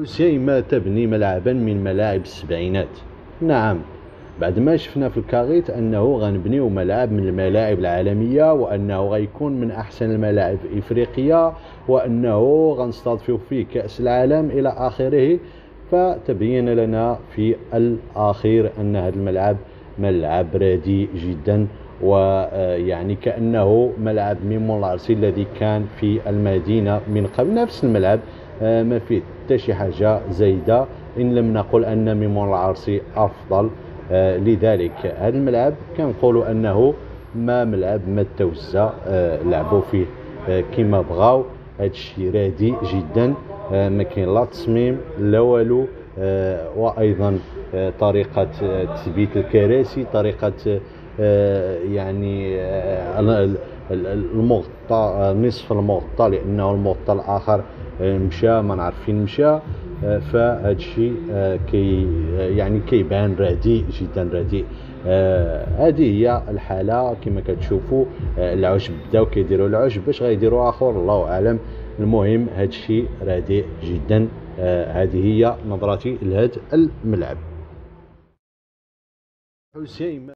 حسيمة تبني ملعبا من ملاعب السبعينات. نعم بعد ما شفنا في الكاغيت أنه غنبنيو ملعب من الملاعب العالمية وأنه غيكون من أحسن الملاعب في افريقيا وأنه غنستضيفوا فيه كأس العالم إلى آخره. فتبين لنا في الأخير أن هذا الملعب ملعب رديء جدا ويعني كأنه ملعب ميمون العرسي الذي كان في المدينة من قبل. نفس الملعب ما فيه حتى شي حاجة زايدة. إن لم نقل أن ميمون العرسي أفضل آه، لذلك هذا الملعب كنقولوا أنه ما ملعب ما توزع آه، لعبوا فيه كما بغاو. هذا الشيء رديء جدا ما كاين لا تصميم لا والو وأيضا طريقة تثبيت الكراسي طريقة يعني المغطى نصف المغطى لأنه المغطى الآخر مشى ما نعرف فين مشى فهذا الشيء كي يعني كيبان رديء جدا رديء. هذه هي الحالة كما كتشوفوا العشب بداو كيديروا العشب باش غيديروا آخر؟ الله أعلم. المهم هذا الشيء رديء جدا. هذه هي نظرتي لهذا الملعب. حسين